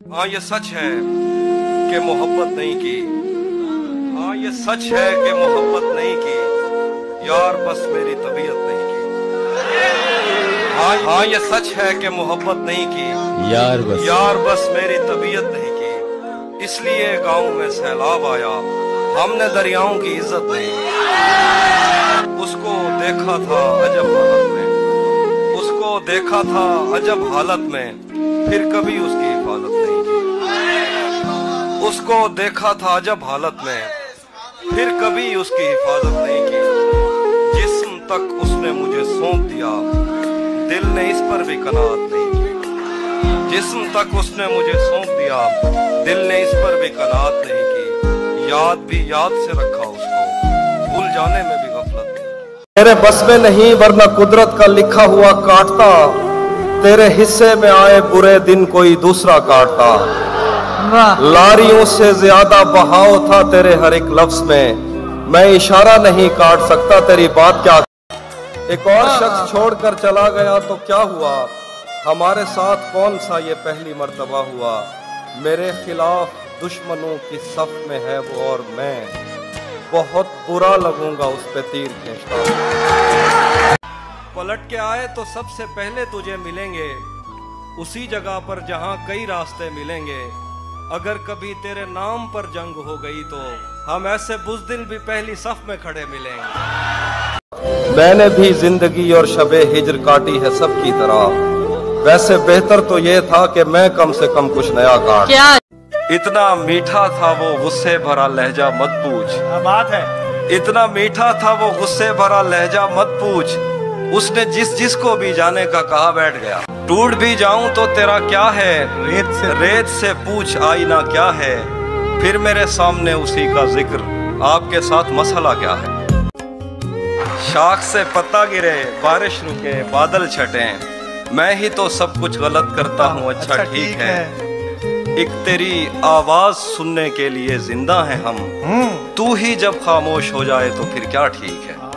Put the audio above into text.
हाँ ये सच है कि मोहब्बत नहीं की। हाँ ये सच है कि मोहब्बत नहीं की। यार बस मेरी तबीयत नहीं की। हाँ हाँ ये सच है कि मोहब्बत नहीं की। यार बस। यार बस मेरी तबीयत नहीं की। इसलिए गाँव में सैलाब आया। हमने दरियाओं की इज़्ज़त नहीं उसको देखा था अजब हालत में। उसको देखा था अजब हालत में। फिर कभी उसकी उसको देखा था जब हालत में। फिर कभी उसकी हिफाजत नहीं की। जिस्म तक उसने मुझे सौंप दिया। दिल ने इस पर भी कनात नहीं की। जिस्म तक उसने मुझे सौंप दिया। दिल ने इस पर भी कनात नहीं की। याद भी याद से रखा उसको। भूल जाने में भी गफलत मेरे बस में नहीं, वरना कुदरत का लिखा हुआ काटता। तेरे हिस्से में आए बुरे दिन कोई दूसरा काटता। लारियों से ज़्यादा बहाव था तेरे हर एक लफ्ज में। मैं इशारा नहीं काट सकता तेरी बात क्या। एक और शख्स छोड़कर चला गया तो क्या हुआ? हमारे साथ कौन सा ये पहली मर्तबा हुआ? मेरे खिलाफ दुश्मनों की सफ में है वो और मैं। बहुत बुरा लगूँगा उस पे तीर खींचता पलट के आए तो सबसे पहले तुझे मिलेंगे। उसी जगह पर जहाँ कई रास्ते मिलेंगे। अगर कभी तेरे नाम पर जंग हो गई तो हम ऐसे बुजदिल भी पहली सफ में खड़े मिलेंगे। मैंने भी ज़िंदगी और शबे हिजर काटी है सबकी तरह। वैसे बेहतर तो ये था कि मैं कम से कम कुछ नया काट क्या? इतना मीठा था वो गुस्से भरा लहजा मत पूछ। बात है? इतना मीठा था वो गुस्से भरा लहजा मत पूछ। उसने जिस जिस को भी जाने का कहा बैठ गया। टूट भी जाऊँ तो तेरा क्या है? रेत से रेत से पूछ आईना क्या है? फिर मेरे सामने उसी का ज़िक्र आपके साथ मसला क्या है? शाख से पत्ता गिरे बारिश रुके बादल छटे। मैं ही तो सब कुछ गलत करता हूँ अच्छा, ठीक है। एक तेरी आवाज़ सुनने के लिए ज़िंदा है हम। हम्म। तू ही जब खामोश हो जाए तो फिर क्या ठीक है?